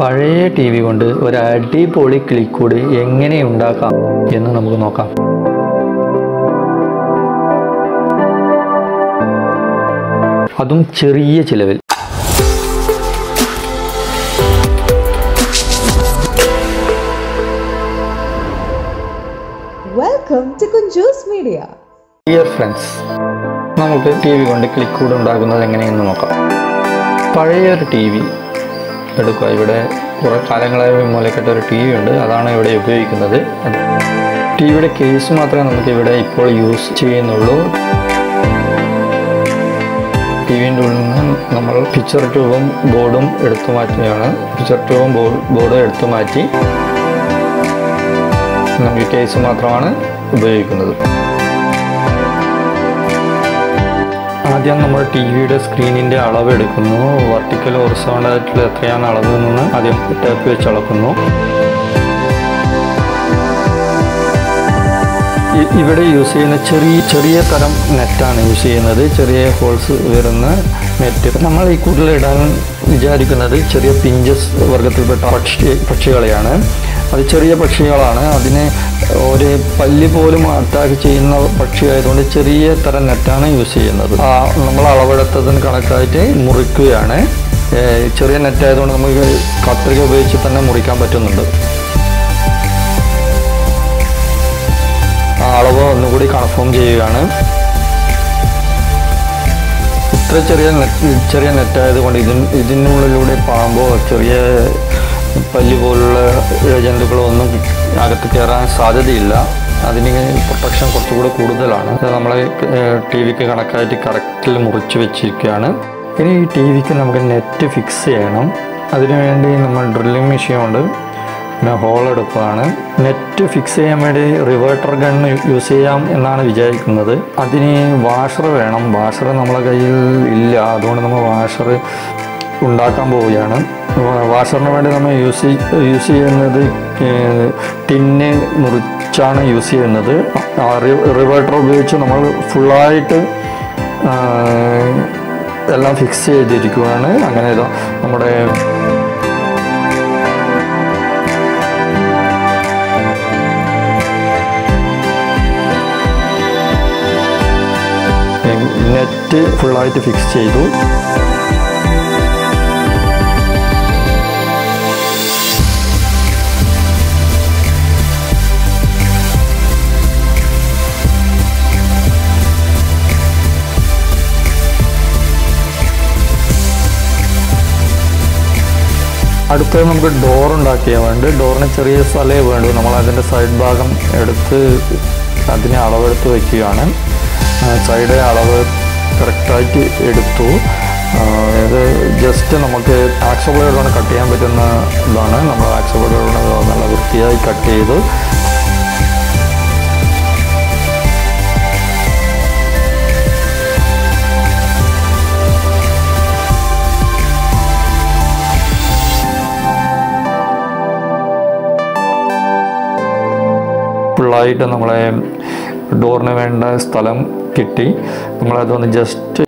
പഴയ T V കൊണ്ട് ഒരു അടിപൊളി ക്ലിക്കൂട് എങ്ങനെ ഉണ്ടാക്കാം എന്ന് നമുക്ക് നോക്കാം. അതും ചെറിയ ചിലവിൽ. Welcome to media dear friends നമുക്ക് ടി വി കൊണ്ട് ക്ലിക്കൂട് ഉണ്ടാക്കുന്നത് എങ്ങനെയെന്ന് നോക്കാം. പഴയൊരു ടി വി എടുക്കുക. ഇവിടെ കുറേ കാലങ്ങളായി മൂലക്കെട്ട ഒരു ടി വി ഉണ്ട്. അതാണ് ഇവിടെ ഉപയോഗിക്കുന്നത്. ടി വിയുടെ കേസ് മാത്രമേ നമുക്ക് ഇവിടെ ഇപ്പോൾ യൂസ് ചെയ്യുന്നുള്ളൂ. ടി വിന്റെ ഉള്ളിൽ നിന്ന് നമ്മൾ പിക്ചർ ട്യൂബും ബോർഡും എടുത്തു മാറ്റുകയാണ് പിക്ചർ ട്യൂബും ബോർഡും എടുത്തു മാറ്റി നമുക്ക് കേസ് മാത്രമാണ് ഉപയോഗിക്കുന്നത്. ആദ്യം നമ്മൾ ടി വിയുടെ സ്ക്രീനിന്റെ അളവ് എടുക്കുന്നു. വർട്ടിക്കൽ ഹൊറിസോണ്ടലായിട്ടുള്ള എത്രയാണ് അളവ് എന്ന് ആദ്യം ടേപ്പ് വെച്ച് അളക്കുന്നു. ഇവിടെ യൂസ് ചെയ്യുന്ന ചെറിയ ചെറിയ തരം നെറ്റാണ് യൂസ് ചെയ്യുന്നത്. ചെറിയ ഹോൾസ് വരുന്ന നെറ്റ് നമ്മൾ ഈ കൂടുതലിടാൻ വിചാരിക്കുന്നത് ചെറിയ പിഞ്ചസ് വർഗത്തിൽപ്പെട്ട പക്ഷി പക്ഷികളെയാണ്. അത് ചെറിയ പക്ഷികളാണ്. അതിനെ ഒരു പല്ലി പോലും അറ്റാക്ക് ചെയ്യുന്ന പക്ഷിയായതുകൊണ്ട് ചെറിയ തരം നെറ്റാണ് യൂസ് ചെയ്യുന്നത്. നമ്മൾ അളവെടുത്തതിന് കണക്കായിട്ട് മുറിക്കുകയാണ്. ചെറിയ നെറ്റായതുകൊണ്ട് നമുക്ക് കത്രിക ഉപയോഗിച്ച് തന്നെ മുറിക്കാൻ പറ്റുന്നുണ്ട്. ആ അളവ് ഒന്നുകൂടി കൺഫേം ചെയ്യുകയാണ്. ഇത്ര ചെറിയ നെറ്റ് ചെറിയ നെറ്റായതുകൊണ്ട് ഇതിന് ഇതിനുള്ളിലൂടെ പാമ്പോ ചെറിയ പല്ലി പോലുള്ള ജന്തുക്കളോ ഒന്നും അകത്ത് കയറാൻ സാധ്യതയില്ല. അതിന് പ്രൊട്ടക്ഷൻ കുറച്ചുകൂടി കൂടുതലാണ്. നമ്മളെ ടി വിക്ക് കണക്കായിട്ട് കറക്റ്റിൽ മുറിച്ച് വെച്ചിരിക്കുകയാണ്. ഇനി ഈ ടി വിക്ക് നമുക്ക് നെറ്റ് ഫിക്സ് ചെയ്യണം. അതിനുവേണ്ടി നമ്മൾ ഡ്രില്ലിംഗ് മെഷീൻ ഉണ്ട് പിന്നെ ഹോൾ എടുക്കുകയാണ് നെറ്റ് ഫിക്സ് ചെയ്യാൻ വേണ്ടി റിവേർട്ടർ ഗൺ യൂസ് ചെയ്യാം എന്നാണ് വിചാരിക്കുന്നത്. അതിന് വാഷർ വേണം. വാഷർ നമ്മളെ കയ്യിൽ ഇല്ല. അതുകൊണ്ട് നമ്മൾ വാഷർ ഉണ്ടാക്കാൻ പോവുകയാണ്. വാഷറിന് വേണ്ടി നമ്മൾ യൂസ് യൂസ് ചെയ്യുന്നത് ടിന്ന് മുറിച്ചാണ് യൂസ് ചെയ്യുന്നത്. റിവേർട്ടർ ഉപയോഗിച്ച് നമ്മൾ ഫുള്ളായിട്ട് എല്ലാം ഫിക്സ് ചെയ്തിരിക്കുകയാണ്. അങ്ങനെ നമ്മുടെ നെറ്റ് ഫുള്ളായിട്ട് ഫിക്സ് ചെയ്തു. അടുത്തത് നമുക്ക് ഡോർ ഉണ്ടാക്കിയാൽ വേണ്ട ഡോറിന് ചെറിയ സ്ഥലമേ വേണ്ടൂ. നമ്മൾ അതിന്റെ സൈഡ് ഭാഗം എടുത്ത് അതിനെ അളവെടുത്ത് വയ്ക്കുകയാണ് സൈഡ് അളവ് കറക്റ്റായിട്ട് എടുത്തു. ഇത് ജസ്റ്റ് നമുക്ക് ആക്സോ കട്ട് ചെയ്യാൻ പറ്റുന്ന ഇതാണ്. നമ്മൾ ആക്സോ നല്ല വൃത്തിയായി കട്ട് ചെയ്തു. ഫുള്ളായിട്ട് നമ്മളെ ഡോറിന് വേണ്ട സ്ഥലം കിട്ടി. നമ്മളതൊന്ന് ജസ്റ്റ്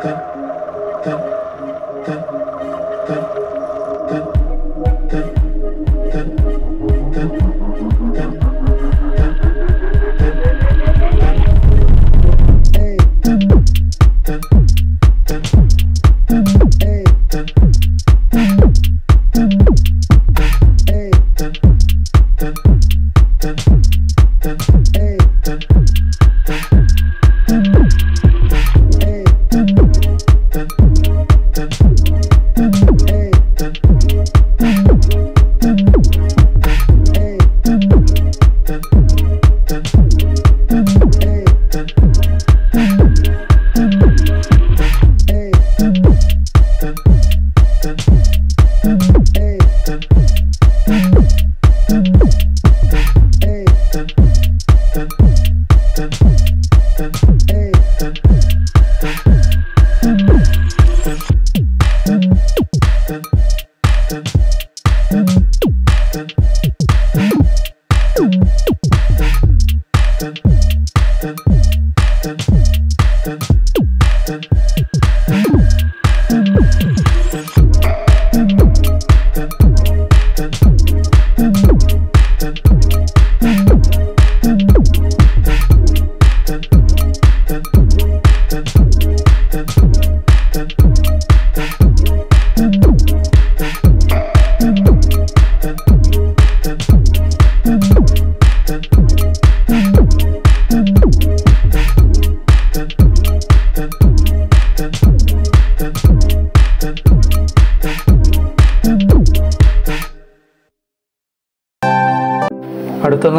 ten, ten.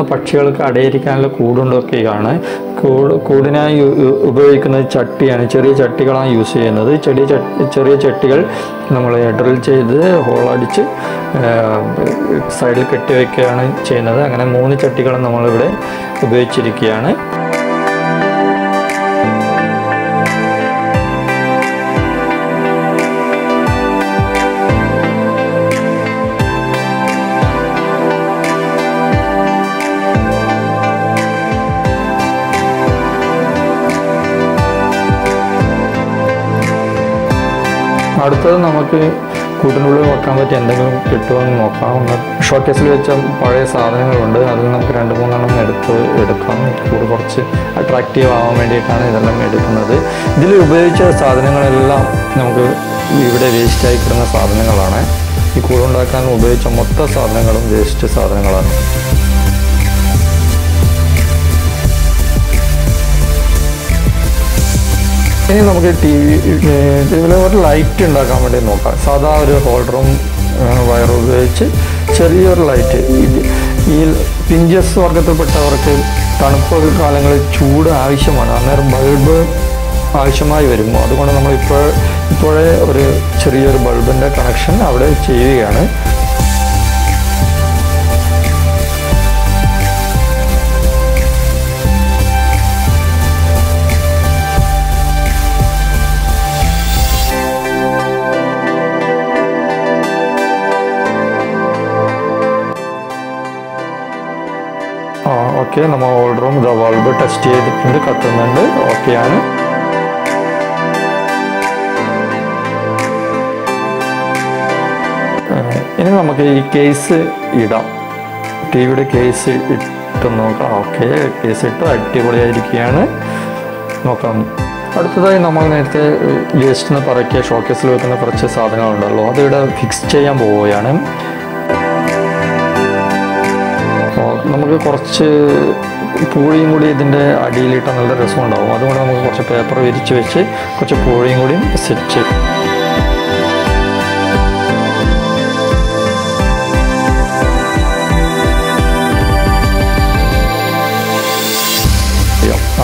പക്ഷികൾക്ക് അടയിരിക്കാനുള്ള കൂടുണ്ടൊക്കെയാണ്. കൂട് കൂടിനായി ഉപയോഗിക്കുന്നത് ചട്ടിയാണ്. ചെറിയ ചട്ടികളാണ് യൂസ് ചെയ്യുന്നത്. ചെറിയ ചെറിയ ചട്ടികൾ നമ്മൾ ഡ്രിൽ ചെയ്ത് ഹോളടിച്ച് സൈഡിൽ കെട്ടിവെക്കുകയാണ് ചെയ്യുന്നത്. അങ്ങനെ മൂന്ന് ചട്ടികളും നമ്മളിവിടെ ഉപയോഗിച്ചിരിക്കുകയാണ്. അടുത്തത് നമുക്ക് കൂട്ടിനുള്ളിൽ വെക്കാൻ പറ്റിയ എന്തെങ്കിലും കിട്ടുമോ എന്ന് നോക്കാം ഷോക്കേസിൽ വെച്ച പഴയ സാധനങ്ങളുണ്ട്. അതിൽ നമുക്ക് രണ്ട് മൂന്നെണ്ണം എടുത്ത് എടുക്കാം. കൂടെ കുറച്ച് അട്രാക്റ്റീവ് ആവാൻ വേണ്ടിയിട്ടാണ് ഇതെല്ലാം എടുക്കുന്നത്. ഇതിൽ ഉപയോഗിച്ച സാധനങ്ങളെല്ലാം നമുക്ക് ഇവിടെ വേസ്റ്റായി കിട്ടുന്ന സാധനങ്ങളാണ്. ഈ കൂടുണ്ടാക്കാൻ ഉപയോഗിച്ച മൊത്ത സാധനങ്ങളും വേസ്റ്റ് സാധനങ്ങളാണ്. ഇനി നമുക്ക് ടി വി ഇതിൽ ഒരു ലൈറ്റ് ഉണ്ടാക്കാൻ വേണ്ടി നോക്കാം. സാധാ ഒരു ഹോൾഡറും വയർ ഉപയോഗിച്ച് ചെറിയൊരു ലൈറ്റ് ഈ പിഞ്ചസ് വർഗത്തിൽപ്പെട്ടവർക്ക് തണുപ്പ് കാലങ്ങളിൽ ചൂട് ആവശ്യമാണ്. അന്നേരം ബൾബ് ആവശ്യമായി വരും. അതുകൊണ്ട് നമ്മൾ ഇപ്പോൾ ഇപ്പോഴേ ഒരു ചെറിയൊരു ബൾബിന്റെ കണക്ഷൻ അവിടെ ചെയ്യുകയാണ്. ഓക്കെ നമ്മൾ ഓർഡറും ഇതാ ബൾബ് ടെസ്റ്റ് ചെയ്തിട്ടുണ്ട് കത്തുന്നുണ്ട്. ആണ്. ഇനി നമുക്ക് ഈ കേസ് ഇടാം. ടി വിയുടെ കേസ് ഇട്ട് നോക്കാം. ഓക്കെ കേസ് ഇട്ട് അടിപൊളിയായിരിക്കുകയാണ്. നോക്കാം. അടുത്തതായി നമ്മൾ നേരത്തെ വേസ്റ്റിന് പറക്കിയ ഷോക്കേസിൽ വെക്കുന്ന കുറച്ച് സാധനങ്ങളുണ്ടല്ലോ. അതിവിടെ ഫിക്സ് ചെയ്യാൻ പോവുകയാണ്. നമുക്ക് കുറച്ച് പൂഴിയും കൂടി ഇതിന്റെ അടിയിലിട്ടാൽ നല്ല രസമുണ്ടാവും. അതുകൊണ്ട് നമുക്ക് കുറച്ച് പേപ്പർ വിരിച്ച് വെച്ച് കുറച്ച് പൂഴിയും കൂടി സെറ്റ് ചെയ്യും.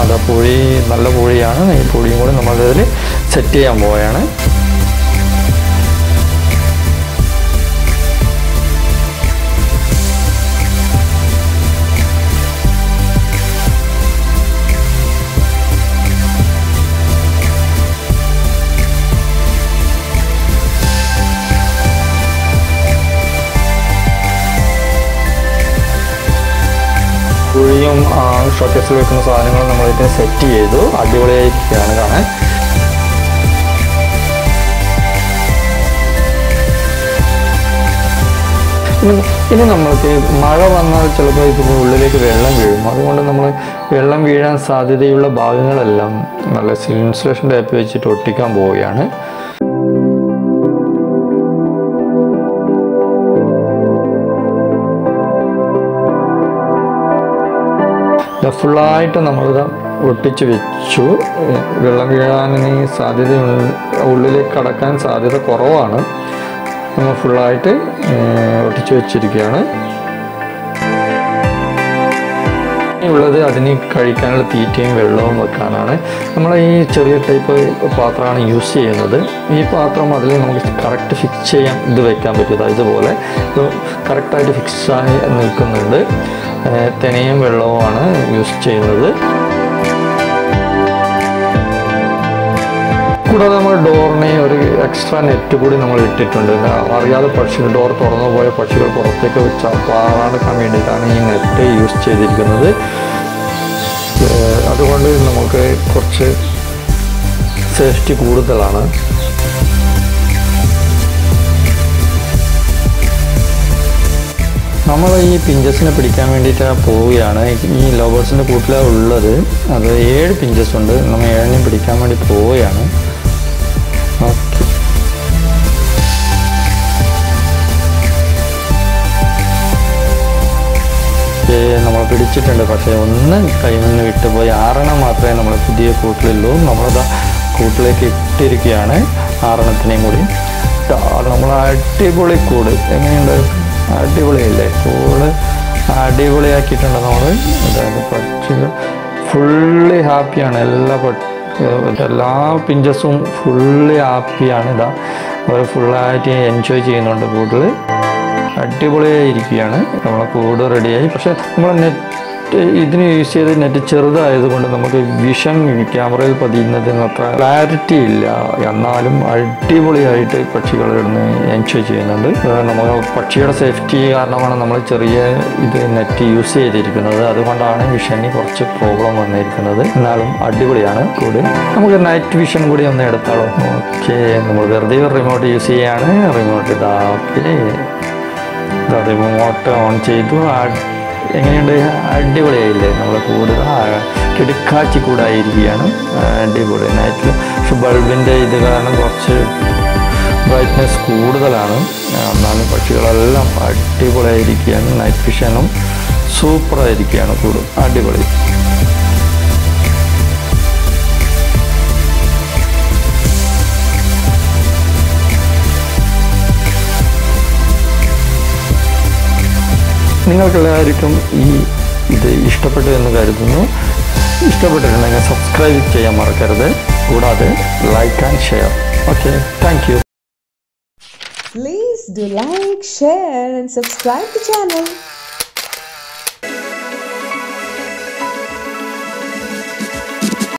അതാ പൂഴി നല്ല പൂഴിയാണ് ഈ പൂഴിയും കൂടി നമ്മളിതിൽ സെറ്റ് ചെയ്യാൻ പോവുകയാണ്. ഷോക്കേസിൽ വെക്കുന്ന നമ്മൾ നമ്മളിത് സെറ്റ് ചെയ്തു. അടിപൊളിയായിരിക്കുകയാണ് കാണാൻ. ഇനി നമ്മൾക്ക് മഴ വന്നാൽ ചിലപ്പോൾ ഇതിന്റെ ഉള്ളിലേക്ക് വെള്ളം വീഴും. അതുകൊണ്ട് നമ്മൾ വെള്ളം വീഴാൻ സാധ്യതയുള്ള ഭാഗങ്ങളെല്ലാം നല്ല ഇൻസുലേഷൻ ടൈപ്പ് വെച്ചിട്ട് ഒട്ടിക്കാൻ പോവുകയാണ്. ഫുള്ളായിട്ട് നമ്മളിത് ഒട്ടിച്ച് വെച്ചു. വെള്ളം വീഴാനിനി സാധ്യത ഉള്ളിലേക്ക് കടക്കാൻ സാധ്യത കുറവാണ്. നമ്മൾ ഫുള്ളായിട്ട് ഒട്ടിച്ച് വെച്ചിരിക്കുകയാണ്. ഉള്ളത് അതിന് കഴിക്കാനുള്ള തീറ്റയും വെള്ളവും വെക്കാനാണ്. നമ്മൾ ഈ ചെറിയ ടൈപ്പ് പാത്രമാണ് യൂസ് ചെയ്യുന്നത്. ഈ പാത്രം അതിൽ നമുക്ക് കറക്റ്റ് ഫിക്സ് ചെയ്യാൻ ഇത് വെക്കാൻ പറ്റും. ഇതുപോലെ ഇത് കറക്റ്റായിട്ട് ഫിക്സ് ആയി നിൽക്കുന്നുണ്ട്. തെനയും വെള്ളവുമാണ് യൂസ് ചെയ്യുന്നത്. കൂടാതെ നമ്മൾ ഡോറിനെ ഒരു എക്സ്ട്രാ നെറ്റ് കൂടി നമ്മൾ ഇട്ടിട്ടുണ്ട്. അറിയാതെ പക്ഷികൾ ഡോർ തുറന്നു പോയ പക്ഷികൾ പുറത്തേക്ക് വെച്ച പാറാടുക്കാൻ വേണ്ടിയിട്ടാണ് ഈ നെറ്റ് യൂസ് ചെയ്തിരിക്കുന്നത്. അതുകൊണ്ട് നമുക്ക് കുറച്ച് സേഫ്റ്റി കൂടുതലാണ്. നമ്മൾ ഈ പിഞ്ചസിനെ പിടിക്കാൻ വേണ്ടിയിട്ട് പോവുകയാണ്. ഈ ലോബേഴ്സിന്റെ കൂട്ടിലാണ് ഉള്ളത്. അത് ഏഴ് പിഞ്ചസ് ഉണ്ട്. നമ്മൾ ഏഴിനെയും പിടിക്കാൻ വേണ്ടി പോവുകയാണ്. ഓക്കെ നമ്മൾ പിടിച്ചിട്ടുണ്ട്. പക്ഷേ ഒന്ന് കയ്യിൽ നിന്ന് വിട്ടുപോയി. ആറെണ്ണം മാത്രമേ നമ്മൾ പുതിയ കൂട്ടിലുള്ളൂ. നമ്മളത് കൂട്ടിലേക്ക് ഇട്ടിരിക്കുകയാണ്. ആറെണ്ണത്തിനെയും കൂടി. നമ്മൾ അടിപൊളി കൂട്. എങ്ങനെയുണ്ട്? അടിപൊളിയല്ലേ? കൂട് അടിപൊളിയാക്കിയിട്ടുണ്ട് നമ്മൾ അതായത് പക്ഷികൾ ഫുള്ളി ഹാപ്പിയാണ്. എല്ലാ എല്ലാ പിഞ്ചസും ഫുള്ളി ഹാപ്പിയാണ്. ഇതാ അവർ ഫുള്ളായിട്ട് എൻജോയ് ചെയ്യുന്നുണ്ട് കൂടുതൽ അടിപൊളിയായിരിക്കുകയാണ്. നമ്മളെ കൂട് റെഡിയായി പക്ഷേ നമ്മൾ നെറ്റ് ഇതിന് യൂസ് ചെയ്ത് നെറ്റ് ചെറുതായതുകൊണ്ട് നമുക്ക് വിഷൻ ക്യാമറയിൽ പതിയുന്നതിന് അത്ര ക്ലാരിറ്റി ഇല്ല. എന്നാലും അടിപൊളിയായിട്ട് പക്ഷികൾ ഇടുന്ന് എൻജോയ് ചെയ്യുന്നുണ്ട്. നമ്മൾ പക്ഷിയുടെ സേഫ്റ്റി കാരണമാണ് നമ്മൾ ചെറിയ ഇത് നെറ്റ് യൂസ് ചെയ്തിരിക്കുന്നത്. അതുകൊണ്ടാണ് വിഷന് കുറച്ച് പ്രോബ്ലം വന്നിരിക്കുന്നത്. എന്നാലും അടിപൊളിയാണ് കൂടി നമുക്ക് നൈറ്റ് വിഷൻ കൂടി ഒന്ന് എടുത്താലോ? ഓക്കെ നമ്മൾ വെറുതെ റിമോട്ട് യൂസ് ചെയ്യുകയാണ് റിമോട്ട് ഇതാ ഓക്കെ റിമോട്ട് ഓൺ ചെയ്തു. എങ്ങനെയുണ്ട്? അടിപൊളിയായില്ലേ? നമ്മൾ കൂടുതൽ കിടക്കാച്ചി കൂടായിരിക്കുകയാണ്. അടിപൊളി. നൈറ്റിൽ പക്ഷെ ബൾബിന്റെ ഇത് കാരണം കുറച്ച് ബ്രൈറ്റ്നെസ് കൂടുതലാണ്. എന്നാലും പക്ഷികളെല്ലാം അടിപൊളിയായിരിക്കുകയാണ്. നൈറ്റ് വിഷനും സൂപ്പറായിരിക്കുകയാണ് കൂടുതൽ അടിപൊളി. നിങ്ങൾക്കെല്ലാവർക്കും ഈ ഇത് ഇഷ്ടപ്പെട്ടു എന്ന് കരുതുന്നു. ഇഷ്ടപ്പെട്ടിട്ടുണ്ടെങ്കിൽ സബ്സ്ക്രൈബ് ചെയ്യാൻ മറക്കരുത്. കൂടാതെ like and share okay thank you Please do like, share, and subscribe the.